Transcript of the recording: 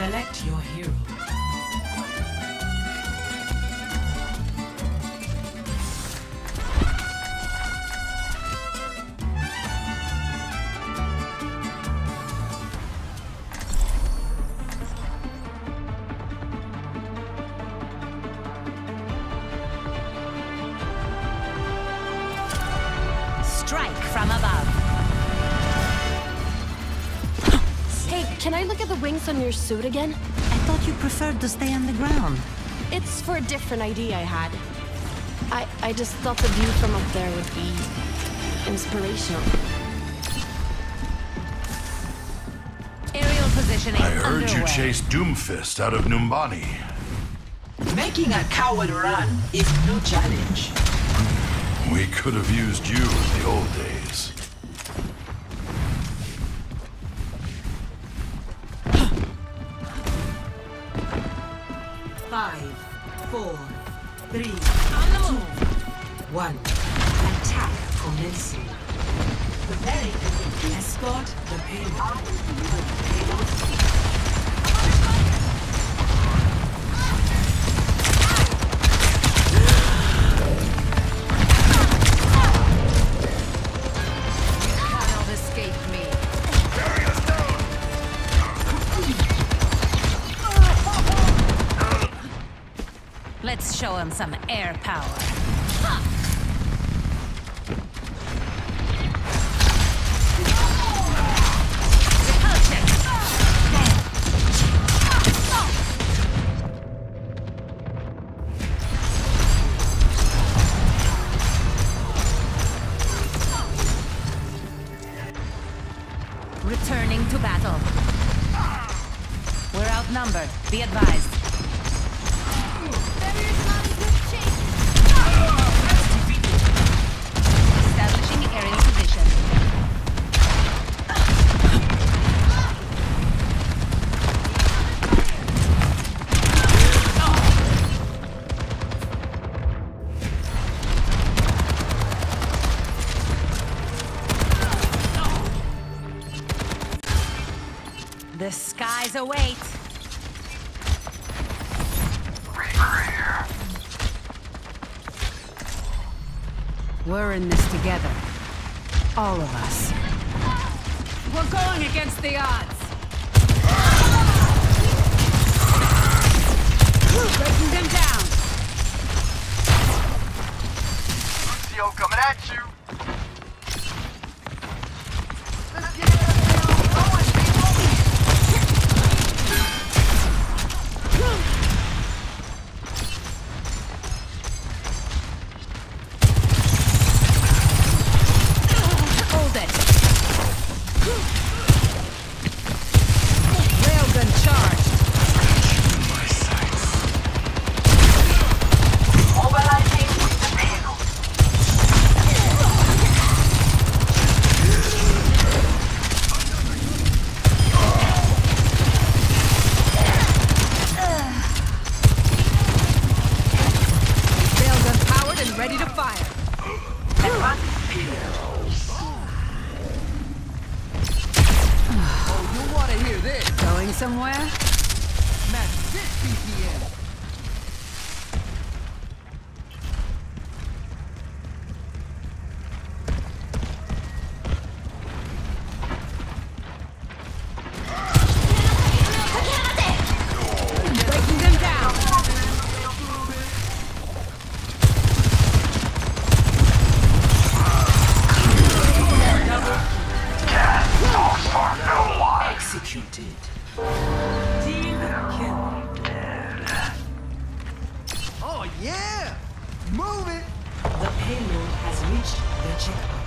Select your hero. Strike from above. Can I look at the wings on your suit again? I thought you preferred to stay on the ground. It's for a different idea I had. I, I just thought the view from up there would be inspirational. Aerial positioning I heard you underway. chased Doomfist out of Numbani. Making a coward run is no challenge. We could have used you in the old days. Five, four, three, two, one. Attack commencing. Preparing. Escort the payload. Let's show him some air power. Repulsion. Returning to battle. We're outnumbered. Be advised. The skies await. We're in this together. All of us. We're going against the odds. Breaking them down. Lucio coming at you. Fire. Oh, you want to hear this? Going somewhere? Match this BPM. Yeah. Move it. The payload has reached the checkpoint.